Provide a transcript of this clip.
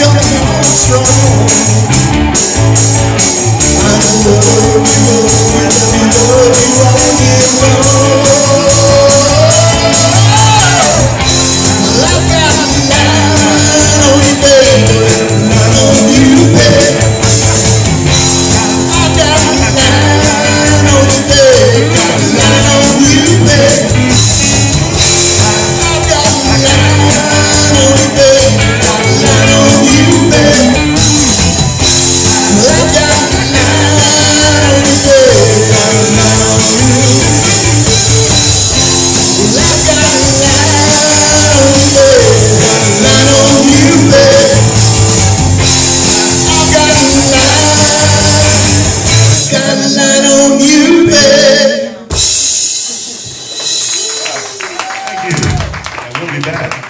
coming on strong. We'll be back.